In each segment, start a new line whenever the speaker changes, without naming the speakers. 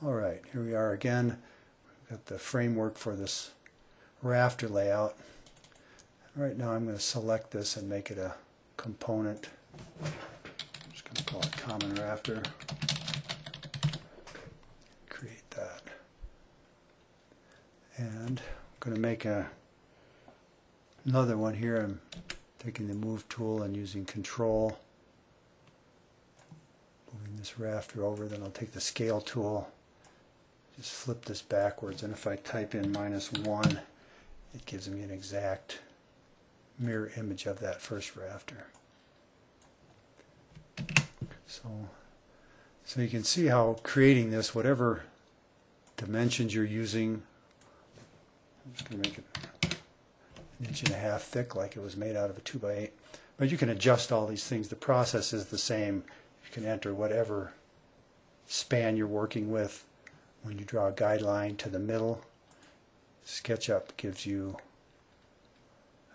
All right, here we are again. We've got the framework for this rafter layout. Right now I'm going to select this and make it a component. I'm just going to call it common rafter. Create that. And I'm going to make a another one here. I'm taking the move tool and using control. Moving this rafter over, then I'll take the scale tool just flip this backwards and if I type in minus 1 it gives me an exact mirror image of that first rafter. So, so you can see how creating this, whatever dimensions you're using, I'm just going to make it an inch and a half thick like it was made out of a 2 by 8 But you can adjust all these things. The process is the same. You can enter whatever span you're working with when you draw a guideline to the middle, SketchUp gives you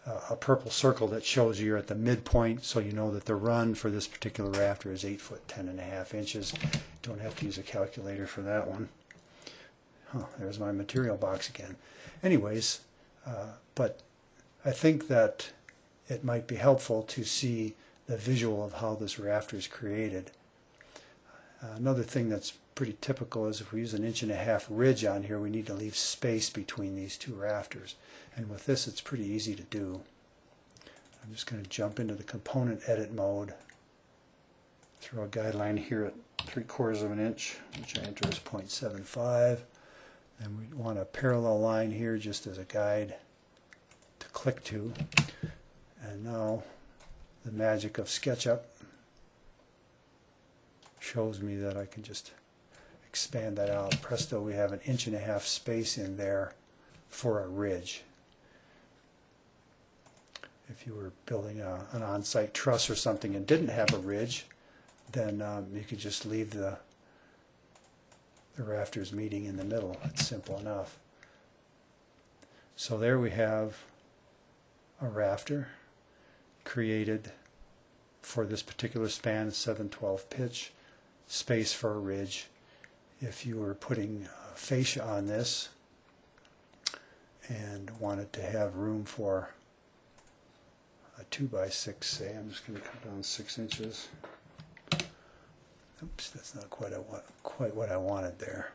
a purple circle that shows you you're at the midpoint so you know that the run for this particular rafter is 8 foot 10 and a half inches. Don't have to use a calculator for that one. Huh, there's my material box again. Anyways, uh, but I think that it might be helpful to see the visual of how this rafter is created. Uh, another thing that's pretty typical is if we use an inch and a half ridge on here, we need to leave space between these two rafters. And with this, it's pretty easy to do. I'm just going to jump into the component edit mode, throw a guideline here at 3 quarters of an inch, which I enter as 0.75. And we want a parallel line here just as a guide to click to. And now the magic of SketchUp shows me that I can just expand that out. Presto, we have an inch and a half space in there for a ridge. If you were building a, an on-site truss or something and didn't have a ridge, then um, you could just leave the, the rafters meeting in the middle. It's simple enough. So there we have a rafter created for this particular span, 712 pitch, space for a ridge, if you were putting uh, fascia on this and wanted to have room for a 2 by 6 say, I'm just going to cut down 6 inches. Oops, that's not quite, a, quite what I wanted there.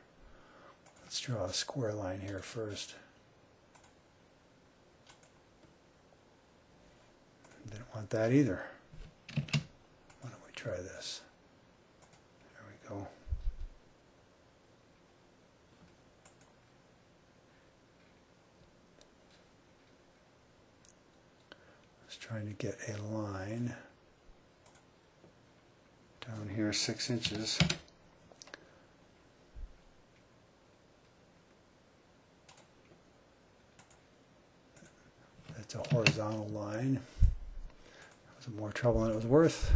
Let's draw a square line here first. Didn't want that either. Why don't we try this? There we go. Trying to get a line down here six inches. That's a horizontal line. That was more trouble than it was worth.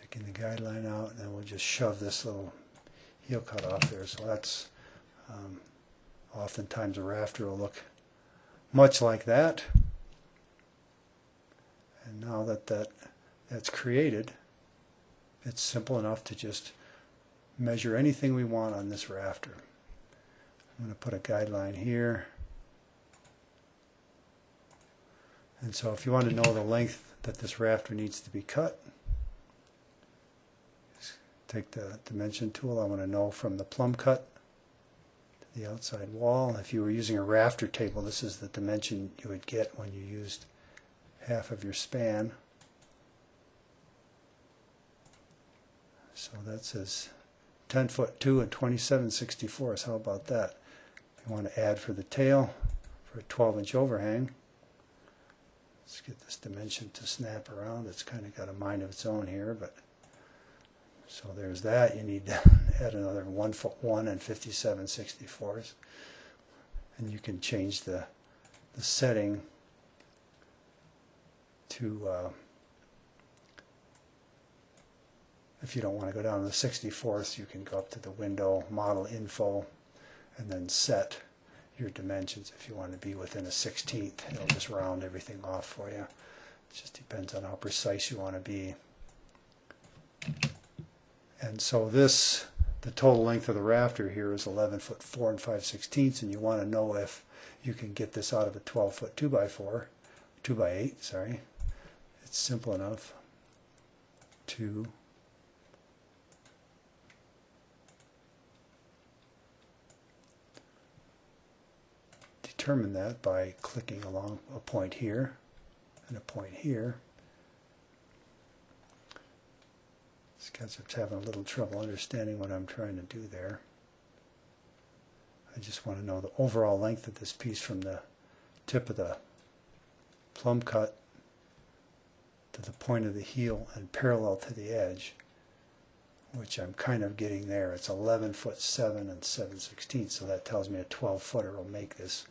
Taking the guideline out, and then we'll just shove this little heel cut off there. So that's um, Oftentimes a rafter will look much like that. And now that, that that's created, it's simple enough to just measure anything we want on this rafter. I'm going to put a guideline here. And so if you want to know the length that this rafter needs to be cut, take the dimension tool. I want to know from the plumb cut the outside wall. If you were using a rafter table, this is the dimension you would get when you used half of your span. So that says 10 foot 2 and 27 64 How about that? You want to add for the tail for a 12 inch overhang. Let's get this dimension to snap around. It's kind of got a mind of its own here, but so there's that. You need to add another 1 foot 1 and 57 64s. And you can change the, the setting to, uh, if you don't want to go down to the 64th, you can go up to the window, model info, and then set your dimensions if you want to be within a 16th. It'll just round everything off for you. It just depends on how precise you want to be. And so this, the total length of the rafter here is 11 foot 4 and 5 sixteenths, and you want to know if you can get this out of a 12 foot 2 by 4, 2 by 8, sorry. It's simple enough. 2 determine that by clicking along a point here and a point here. SketchUp's having a little trouble understanding what I'm trying to do there. I just want to know the overall length of this piece from the tip of the plumb cut to the point of the heel and parallel to the edge, which I'm kind of getting there. It's 11 foot 7 and 7 sixteenths, so that tells me a 12 footer will make this.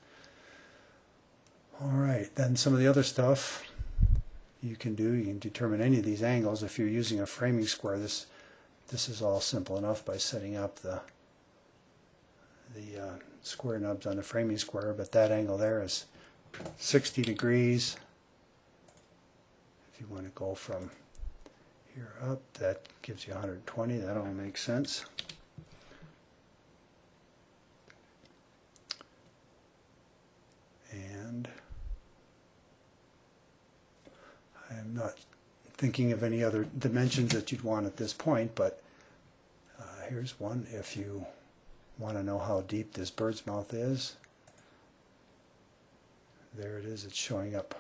All right, then some of the other stuff you can do, you can determine any of these angles. If you're using a framing square, this this is all simple enough by setting up the the uh, square nubs on the framing square, but that angle there is 60 degrees. If you want to go from here up, that gives you 120. That all makes sense. And I'm not thinking of any other dimensions that you'd want at this point, but uh, here's one if you want to know how deep this bird's mouth is. There it is, it's showing up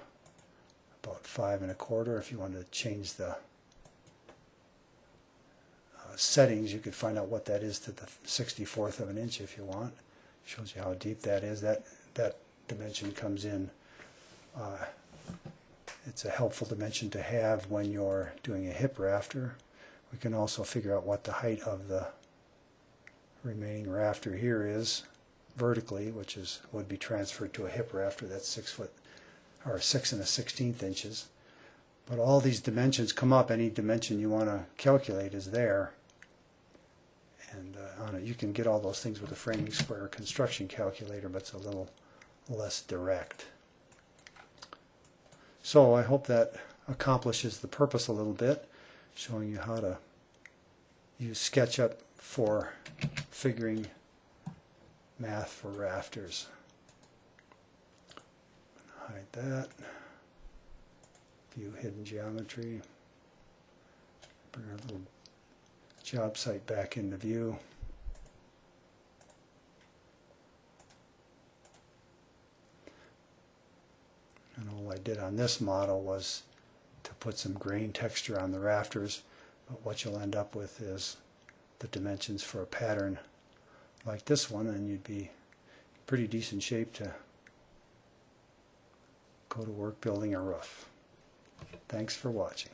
about five and a quarter. If you want to change the uh, settings, you could find out what that is to the 64th of an inch if you want. Shows you how deep that is. That that dimension comes in. Uh, it's a helpful dimension to have when you're doing a hip rafter. We can also figure out what the height of the remaining rafter here is vertically, which is would be transferred to a hip rafter that's six foot or six and a sixteenth inches. But all these dimensions come up. Any dimension you want to calculate is there. And uh, on it, you can get all those things with a framing square construction calculator, but it's a little less direct. So I hope that accomplishes the purpose a little bit, showing you how to use SketchUp for figuring math for rafters. Hide that. View hidden geometry. Bring our little job site back into view. And all I did on this model was to put some grain texture on the rafters, but what you'll end up with is the dimensions for a pattern like this one, and you'd be pretty decent shape to go to work building a roof. Thanks for watching.